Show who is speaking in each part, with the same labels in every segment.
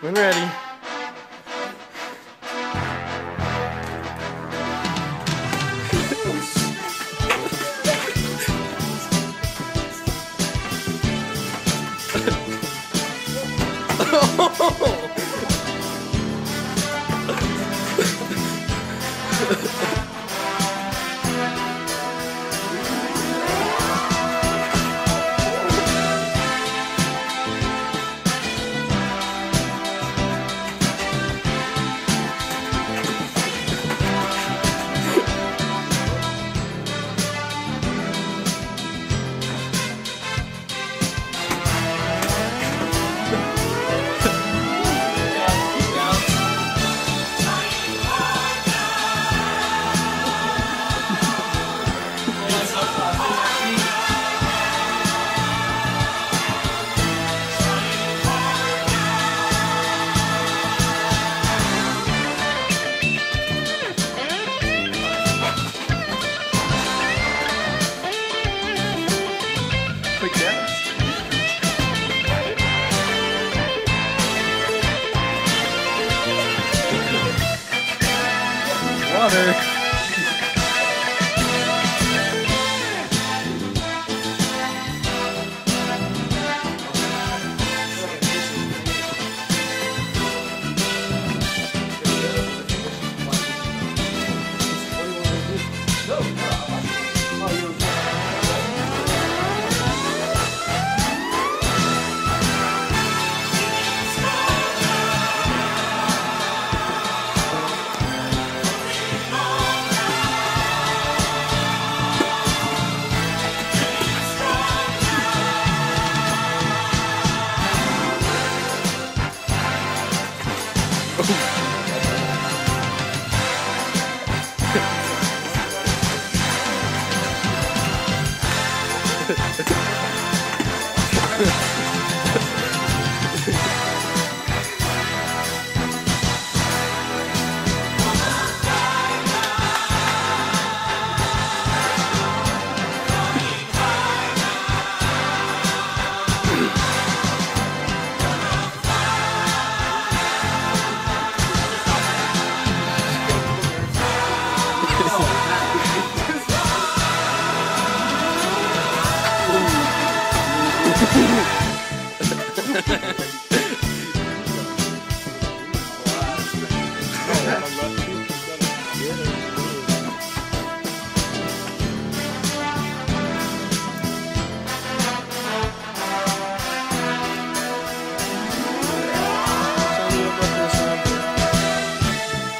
Speaker 1: When ready. Quick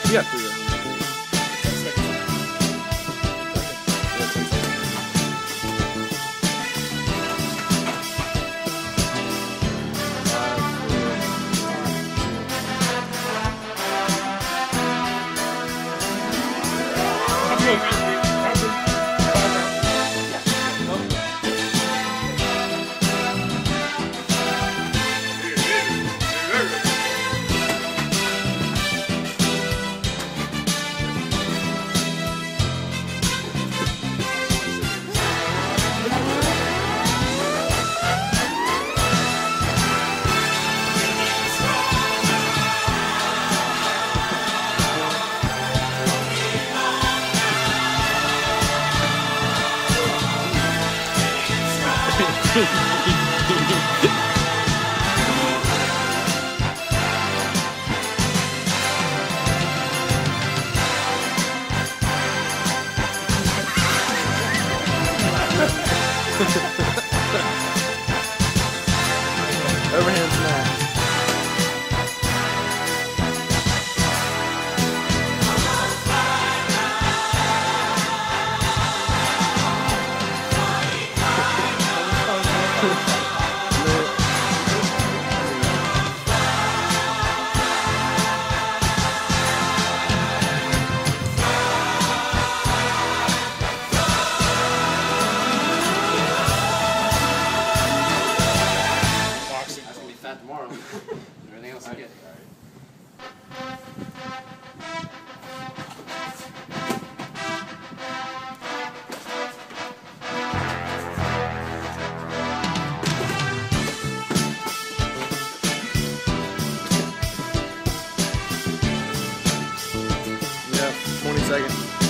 Speaker 1: You got through it.
Speaker 2: fat tomorrow. Everything else I get.
Speaker 1: Yeah, 20 seconds.